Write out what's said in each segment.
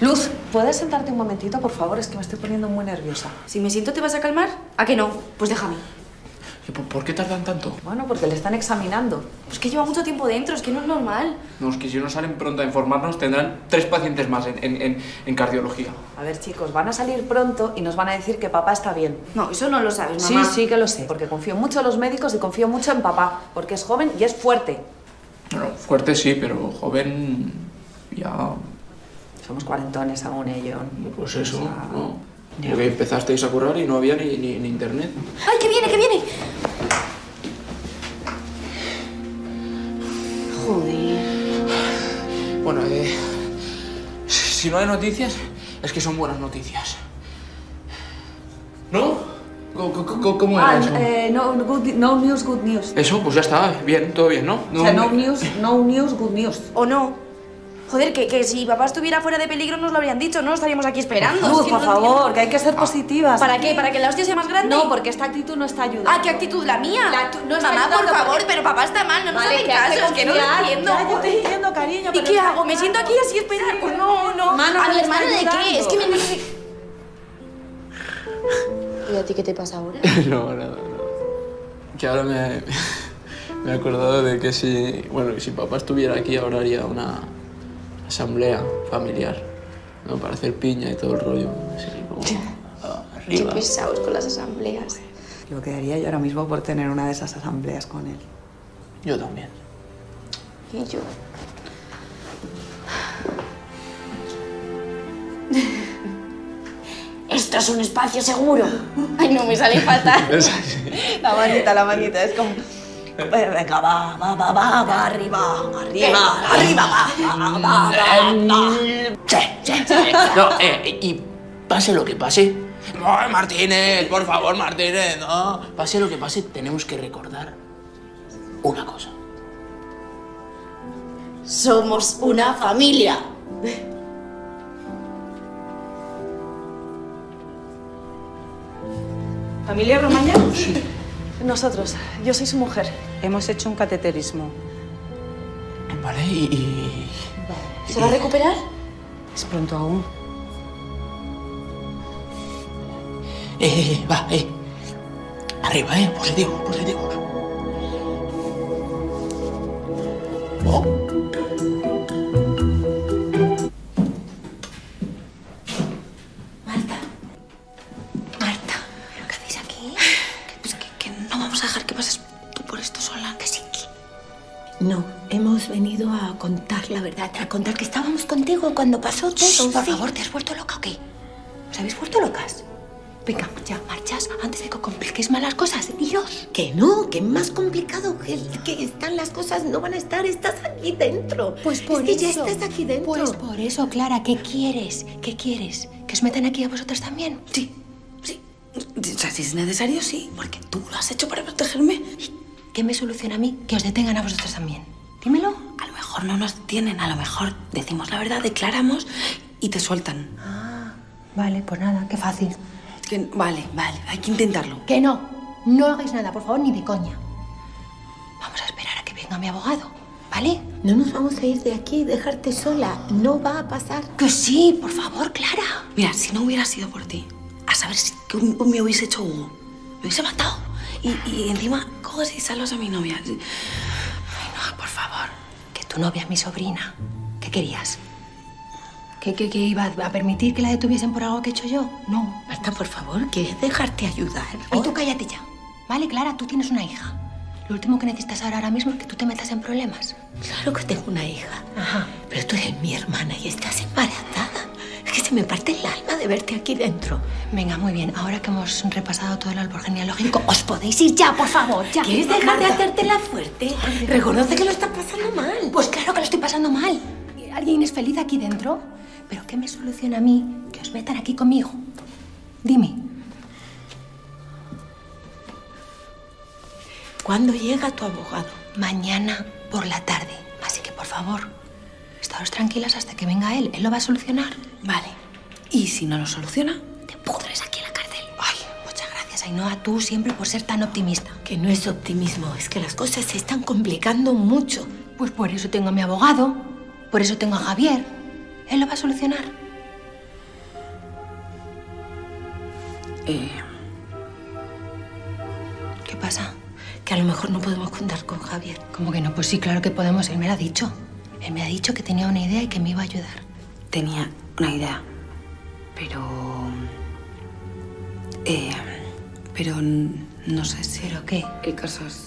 Luz, ¿puedes sentarte un momentito, por favor? Es que me estoy poniendo muy nerviosa. Si me siento, ¿te vas a calmar? ¿A que no? Pues déjame. ¿Y por, por qué tardan tanto? Bueno, porque le están examinando. Es que lleva mucho tiempo dentro, es que no es normal. No, es que si no salen pronto a informarnos, tendrán tres pacientes más en, en- en- en cardiología. A ver, chicos, van a salir pronto y nos van a decir que papá está bien. No, eso no lo sabes, Sí, mamá. sí que lo sé, porque confío mucho en los médicos y confío mucho en papá, porque es joven y es fuerte. Bueno, fuerte sí, pero joven ya... Somos cuarentones aún, ellos. Pues eso, O sea, ¿no? Porque empezasteis a currar y no había ni, ni- ni internet. ¡Ay, que viene, que viene! Joder. Bueno, eh, si no hay noticias, es que son buenas noticias. ¿No? ¿Cómo, cómo- cómo era Ah, eso? eh, no, good- no news, good news. Eso, pues ya está, bien, todo bien, ¿no? O sea, no news, no news, good news. ¿O no? Joder, que, que si papá estuviera fuera de peligro nos lo habrían dicho, no estaríamos aquí esperando. Luz, Es que por no favor, entiendo. que hay que ser positivas. ¿Para qué? ¿Para que la hostia sea más grande? No, porque esta actitud no está ayudando. Ah, ¿qué actitud? ¿La mía? La no está Mamá, por favor, porque- pero papá está mal, no nos Vale, caso, es que no lo entiendo. Ya, yo estoy diciendo, cariño, ¿Y pero qué hago? ¿Me siento aquí así a esperar? Pues no, no. Mano, ¿A mi está de qué? Es que me... ¿Y a ti qué te pasa ahora? No, nada, no. Que ahora me, me he acordado de que si, bueno, si papá estuviera aquí ahora haría una asamblea familiar, ¿no? Para hacer piña y todo el rollo, así como ah, Qué arriba. pesados con las asambleas. Lo que haría yo ahora mismo por tener una de esas asambleas con él. Yo también. Y yo... Esto es un espacio seguro. Ay, no, me sale fatal. La manita, la manita, es como... Venga, va, va, va, va, va, arriba, arriba, arriba, va, va, va, va. Sí, sí, sí. No, eh, y pase lo que pase. No, Martínez, por favor, Martínez, no. Pase lo que pase, tenemos que recordar una cosa. Somos una familia. ¿Familia Romaña? Sí. Nosotros, yo soy su mujer. Hemos hecho un cateterismo. Vale, y... y- ¿Se va a recuperar? Es pronto aún. Eh, eh, eh, va, eh. Arriba, eh. Positivos, positivos. Oh. No, hemos venido a contar la verdad, a contar que estábamos contigo cuando pasó todo. Shh, por sí. favor, ¿te has vuelto loca o qué? ¿Os habéis vuelto locas? Venga, ya marchas antes de que compliquéis más las cosas. Dios. Que no, que más complicado que, que están las cosas, no van a estar, estás aquí dentro. Pues por es que eso. ya estás aquí dentro. Pues por eso, Clara, ¿qué quieres? ¿Qué quieres? ¿Que os metan aquí a vosotras también? Sí, sí. O sea, si es necesario, sí, porque tú lo has hecho para protegerme. ¿Qué me soluciona a mí que os detengan a vosotras también? Dímelo. A lo mejor no nos detienen, a lo mejor decimos la verdad, declaramos y te sueltan. Ah, vale, pues nada, qué fácil. Que, vale, vale, hay que intentarlo. Que no, no hagáis nada, por favor, ni de coña. Vamos a esperar a que venga mi abogado, ¿vale? No nos vamos a ir de aquí y dejarte sola. No va a pasar. Que sí, por favor, Clara. Mira, si no hubiera sido por ti, a saber si qué me hubiese hecho Hugo. Me hubiese matado. Y, y encima coges y salvas a mi novia. Ay, no, por favor. Que tu novia es mi sobrina. ¿Qué querías? ¿Que, que, que iba a permitir que la detuviesen por algo que he hecho yo? No. Marta, por favor, que es dejarte ayudar. Y tú cállate ya. Vale, Clara, tú tienes una hija. Lo último que necesitas ahora, ahora mismo es que tú te metas en problemas. Claro que tengo una hija. Ajá. Pero tú eres mi hermana y estás embarazada. Es que se me parte el alma de verte aquí dentro. Venga, muy bien. Ahora que hemos repasado todo el árbol genealógico, os podéis ir ya, por favor, ya. ¿Quieres dejar de Marta. hacértela fuerte? Reconoce que lo estás pasando mal. Pues claro que lo estoy pasando mal. ¿Alguien es feliz aquí dentro? ¿Pero qué me soluciona a mí que os metan aquí conmigo? Dime. ¿Cuándo llega tu abogado? Mañana por la tarde. Así que, por favor, estados tranquilas hasta que venga él. Él lo va a solucionar. Vale. Y si no lo soluciona, te pudres aquí en la cárcel. Ay, muchas gracias, Ainhoa, tú siempre por ser tan optimista. Que no es optimismo, es que las cosas se están complicando mucho. Pues por eso tengo a mi abogado, por eso tengo a Javier. Él lo va a solucionar. Eh... ¿Qué pasa? Que a lo mejor no podemos contar con Javier. ¿Cómo que no? Pues sí, claro que podemos, él me lo ha dicho. Él me ha dicho que tenía una idea y que me iba a ayudar. Tenía una idea, pero... Eh, pero no sé si... ¿Pero qué? El caso es...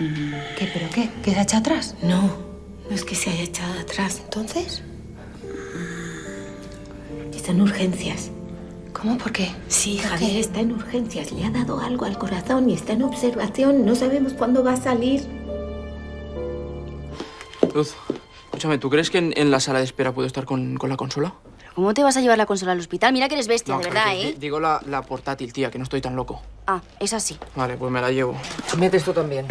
mm, ¿Qué? ¿Pero qué? ¿Que se ha echado atrás? no, no es que se haya echado atrás. ¿Entonces? Está en urgencias. ¿Cómo? ¿Por qué? Sí, ¿Por Javier qué? está en urgencias. Le ha dado algo al corazón y está en observación. No sabemos cuándo va a salir. Luz, escúchame, ¿tú crees que en, en la sala de espera puedo estar con, con la consola? ¿Cómo te vas a llevar la consola al hospital? Mira que eres bestia, de claro, verdad, ¿eh? Digo la, la portátil, tía, que no estoy tan loco. Ah, es así. Vale, pues me la llevo. Mete esto también.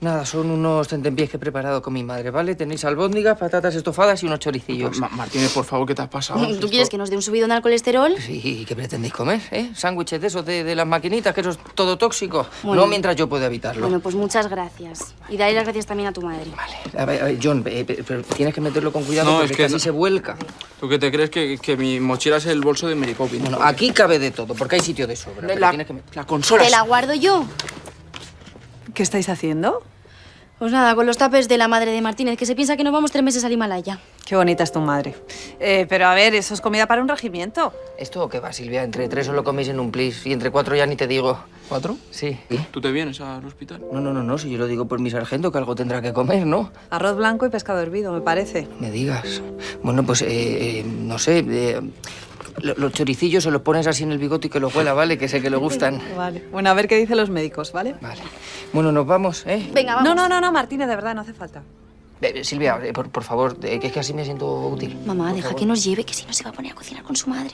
Nada, son unos tentempiés que he preparado con mi madre, ¿vale? Tenéis albóndigas, patatas estofadas y unos choricillos. Ma- Martínez, por favor, ¿qué te has pasado? ¿Tú Esto- quieres que nos dé un subidón al colesterol? Sí, ¿qué pretendéis comer, eh? Sándwiches de esos de, de las maquinitas, que eso es todo tóxico. Bueno. No mientras yo pueda evitarlo. Bueno, pues muchas gracias. Y dale las gracias también a tu madre. Vale, a ver, a ver, John, eh, pe- pero tienes que meterlo con cuidado No, porque es que casi no- se vuelca. ¿Tú qué te crees que, que mi mochila es el bolso de Mary Poppins? Bueno, aquí cabe de todo, porque hay sitio de sobra. la, que la consola. ¿Te la guardo yo? ¿Qué estáis haciendo? Pues nada, con los tapes de la madre de Martínez, que se piensa que nos vamos tres meses al Himalaya. Qué bonita es tu madre. Eh, pero a ver, eso es comida para un regimiento. ¿Esto o qué va, Silvia? Entre tres os lo coméis en un plis y entre cuatro ya ni te digo. ¿Cuatro? Sí. ¿Tú te vienes al hospital? No, no, no, no, si yo lo digo por mi sargento, que algo tendrá que comer, ¿no? Arroz blanco y pescado hervido, me parece. Me digas. Bueno, pues, eh, eh, no sé, eh, los choricillos se los pones así en el bigote y que lo huela, ¿vale? Que sé que le gustan. Vale. Bueno, a ver qué dicen los médicos, ¿vale? Vale. Bueno, nos vamos, ¿eh? Venga, vamos. No, no, no, no, Martínez, de verdad, no hace falta. Eh, Silvia, eh, por, por favor, eh, que es que así me siento útil. Mamá, Por deja favor. que nos lleve, que si no se va a poner a cocinar con su madre.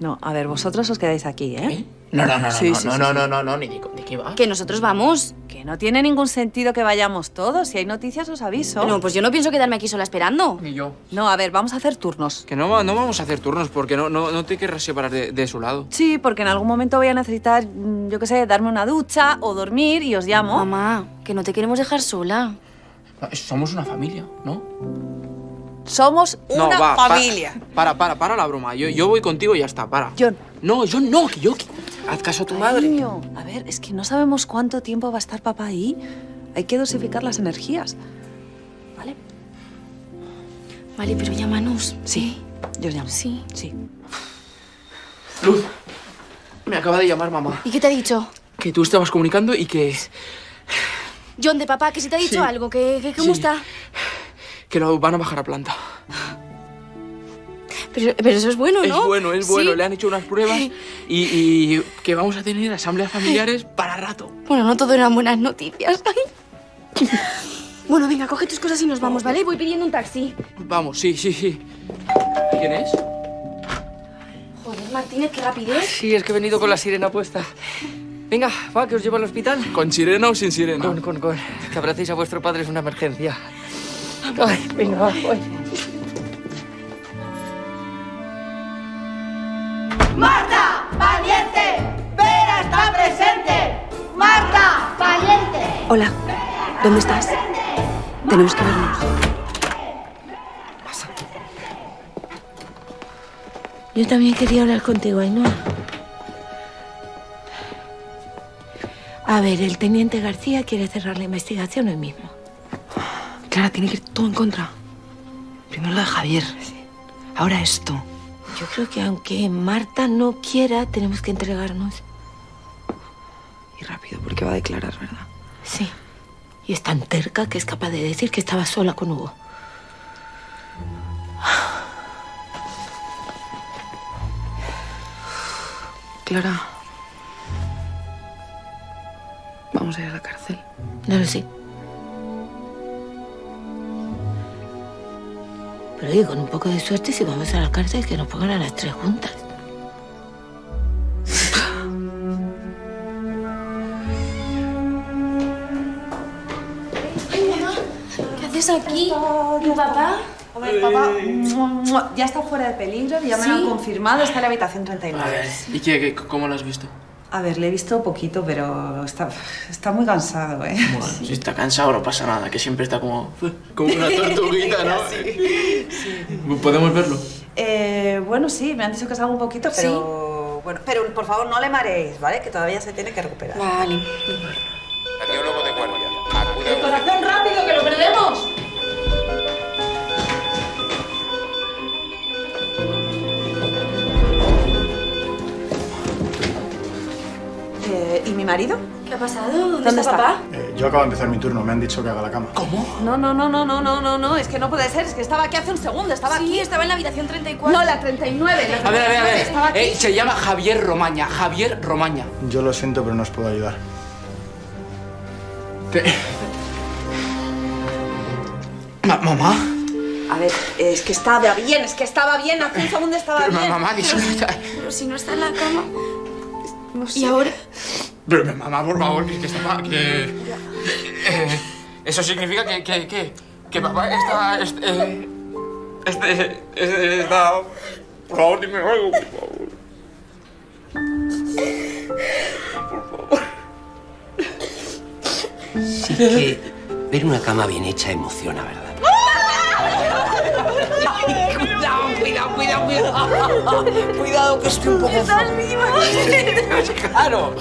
No, a ver, vosotros os quedáis aquí, ¿eh? No, no, no, no, Sí, no, sí, no, sí, no, sí. no, no, no, ni de, de qué va. Que nosotros vamos. Que no tiene ningún sentido que vayamos todos. Si hay noticias, os aviso. No, pues yo no pienso quedarme aquí sola esperando. Ni yo. No, a ver, vamos a hacer turnos. Que no, no vamos a hacer turnos porque no, no, no te querrás separar de, de su lado. Sí, porque en algún momento voy a necesitar, mm, yo qué sé, darme una ducha o dormir y os llamo. Mamá, que no te queremos dejar sola. Somos una familia, ¿no? Somos No, una va, familia. Para, para, para la broma. Yo, yo voy contigo y ya está, para. John. No, yo no, que yo. Haz caso a tu madre. Cariño, a ver, es que no sabemos cuánto tiempo va a estar papá ahí. Hay que dosificar las energías. ¿Vale? Vale, pero llámanos. Sí. Yo os llamo. Sí. Sí. Luz, me acaba de llamar mamá. ¿Y qué te ha dicho? Que tú estabas comunicando y que, John, de papá, que si te ha dicho Sí. algo, que, que cómo Sí. está. que lo van a bajar a planta. Pero, pero eso es bueno, ¿no? Es bueno, es bueno. Sí. Le han hecho unas pruebas y, y que vamos a tener asambleas familiares para rato. Bueno, no todo eran buenas noticias. Bueno, venga, coge tus cosas y nos vamos, ¿vale? Voy pidiendo un taxi. Vamos, sí, sí, sí. ¿Quién es? Joder, Martínez, qué rapidez. Sí, es que he venido con la sirena puesta. Venga, va, que os llevo al hospital. ¿Con sirena o sin sirena? Con, con, con. Que abracéis a vuestro padre es una emergencia. Ay, venga, va, voy. ¡Marta! ¡Valiente! ¡Vera está presente! ¡Marta! ¡Valiente! Hola, ¿dónde estás? Tenemos que vernos. Yo también quería hablar contigo, Ainhoa. A ver, el teniente García quiere cerrar la investigación hoy mismo. Clara, tiene que ir todo en contra. Primero lo de Javier. Ahora esto. Yo creo que aunque Marta no quiera, tenemos que entregarnos. Y rápido, porque va a declarar, ¿verdad? Sí. Y es tan terca que es capaz de decir que estaba sola con Hugo. Clara. Vamos a ir a la cárcel. No lo sé. Pero oye, con un poco de suerte, si vamos a la cárcel, que nos pongan a las tres juntas. ¿Qué haces aquí? ¿Mi papá? A ver, papá, ya está fuera de peligro, ya me lo han confirmado, está en la habitación 39. ¿Y qué, qué- cómo lo has visto? A ver, le he visto poquito, pero está, está muy cansado, ¿eh? Bueno, si está cansado no pasa nada, que siempre está como, como una tortuguita, ¿no? ¿Podemos verlo? Eh, bueno, sí, me han dicho que salga un poquito, pero Bueno, pero por favor no le mareéis, ¿vale? Que todavía se tiene que recuperar. Vale. Cardiólogo de guardia. ¡El corazón rápido, que lo perdemos! Marido? ¿Qué ha pasado? ¿Dónde, ¿Dónde está, está? papá? Eh, yo acabo de empezar mi turno, me han dicho que haga la cama. No, no, no, no, no, no, no, no, es que no puede ser, es que estaba aquí hace un segundo, estaba Sí, aquí. estaba en la habitación 34. No, la 39. la A ver, a ver, a 39, ver. Estaba aquí. Eh, se llama Javier Romaña. Javier Romaña. Yo lo siento, pero no os puedo ayudar. Ma- mamá. A ver, es que estaba bien, es que estaba bien, hace un segundo estaba Pero, bien. mamá, disfruta. Pero si no está en la cama. ¿Y ahora? Pero, mamá, por favor, que, que está que, eh, Eso significa que, que, que, que papá está... Este, este, este, está... Por favor, dime algo, por favor. Sí que ver una cama bien hecha emociona, ¿verdad? Cuidado, cuidado, cuidado, cuidado. Que estoy un poco... Claro.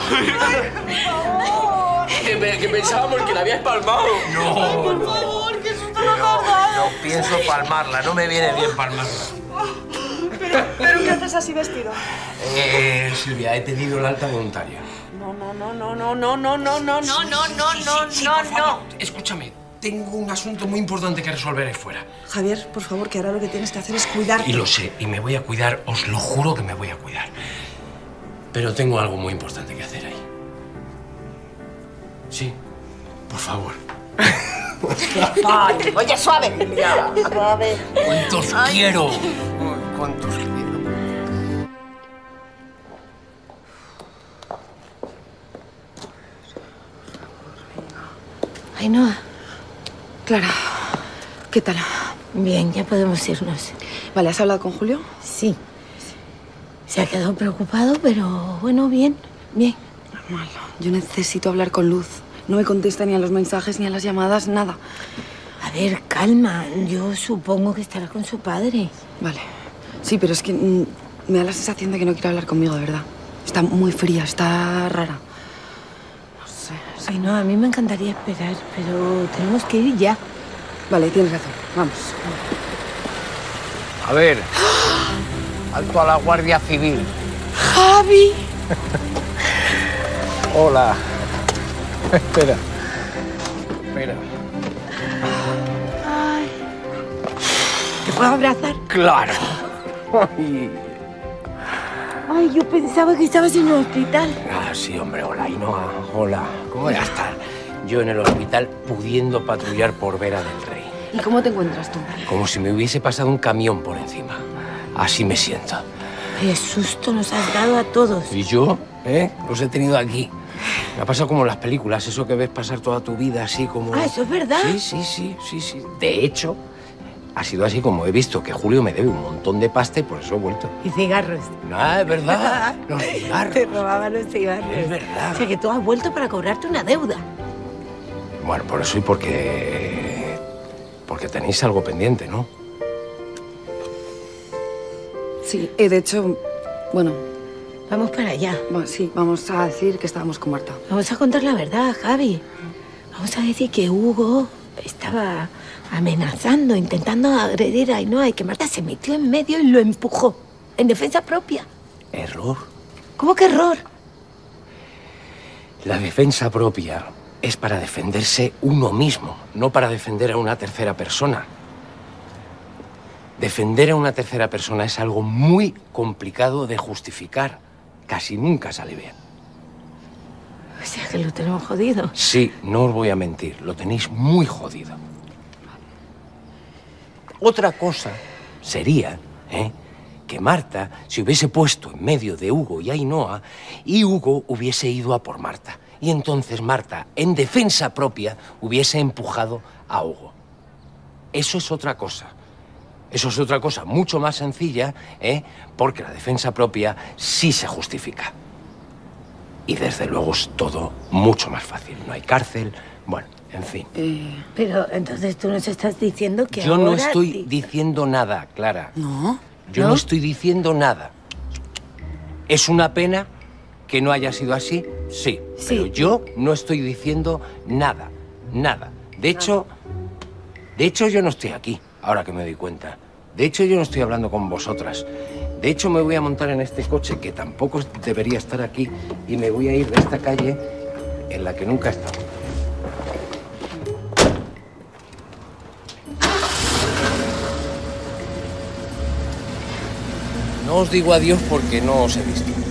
Que, que pensábamos que la había espalmado. No, no. No pienso palmarla, no me viene bien palmarla. ¿Pero qué haces así vestido? Eh, Silvia, he pedido la alta voluntaria. No, no, no, no, no, no, no, no, no, no, no, no, no, no, por no. favor, Escúchame, tengo un asunto muy importante que resolver ahí fuera. Javier, por favor, que ahora lo que tienes que hacer es cuidarte. Y lo sé, y me voy a cuidar, os lo juro que me voy a cuidar. Pero tengo algo muy importante que hacer ahí. Sí, por favor. Ay, oye, suave. Suave. ¿Cuántos quiero? ¿Cuántos quiero? Ainhoa, Clara, ¿qué tal? bien, ya podemos irnos. Vale, ¿has hablado con Julio? Sí. Se ha quedado preocupado, pero bueno, bien, bien. Normal. Yo necesito hablar con Luz. No me contesta ni a los mensajes ni a las llamadas, nada. A ver, calma. Yo supongo que estará con su padre. Vale. Sí, pero es que mm, me da la sensación de que no quiere hablar conmigo, de verdad. Está muy fría, está rara. Ay, no, a mí me encantaría esperar, pero tenemos que ir ya. Vale, tienes razón. Vamos. A ver. Alto a la Guardia Civil. ¡Javi! Hola. Espera. Espera. ¿Te puedo abrazar? Claro. Ay. Ay, yo pensaba que estabas en el hospital. Sí, hombre, hola, Ainhoa. Hola. ¿Cómo voy a estar? Yo en el hospital pudiendo patrullar por Vera del Rey. ¿Y cómo te encuentras tú? Como si me hubiese pasado un camión por encima. Así me siento. Qué susto nos has dado a todos. Y yo, ¿eh? Los he tenido aquí. Me ha pasado como en las películas, eso que ves pasar toda tu vida así como... Ah, eso es verdad. Sí, sí, sí, sí, sí. De hecho, ha sido así como he visto que Julio me debe un montón de pasta y por eso he vuelto. Y cigarros. No, es verdad. Los cigarros. Te robaba los cigarros. Es verdad. O sea que tú has vuelto para cobrarte una deuda. Bueno, por eso y porque... Porque tenéis algo pendiente, ¿no? Sí, eh, de hecho, bueno, Vamos para allá. bueno, sí, vamos a decir que estábamos con Marta. Vamos a contar la verdad, Javi. Vamos a decir que Hugo estaba amenazando, intentando agredir a Ainhoa y que Marta se metió en medio y lo empujó. En defensa propia. Error. ¿Cómo que error? La defensa propia es para defenderse uno mismo, no para defender a una tercera persona. Defender a una tercera persona es algo muy complicado de justificar. Casi nunca sale bien. O sea que lo tenemos jodido. Sí, no os voy a mentir, lo tenéis muy jodido. Otra cosa sería ¿eh? que Marta se hubiese puesto en medio de Hugo y Ainhoa y Hugo hubiese ido a por Marta. Y entonces Marta, en defensa propia, hubiese empujado a Hugo. Eso es otra cosa. Eso es otra cosa mucho más sencilla, ¿eh? porque la defensa propia sí se justifica. Y desde luego es todo mucho más fácil. No hay cárcel, bueno, en fin. Pero entonces tú nos estás diciendo que Yo no estoy di- diciendo nada, Clara. No. Yo no, ¿No? estoy diciendo nada. ¿Es una pena que no haya sido así? Sí. Pero yo no estoy diciendo nada, nada. De hecho, de hecho yo no estoy aquí, ahora que me doy cuenta. De hecho yo no estoy hablando con vosotras. De hecho me voy a montar en este coche que tampoco debería estar aquí y me voy a ir de esta calle en la que nunca he estado. No os digo adiós porque no os he visto.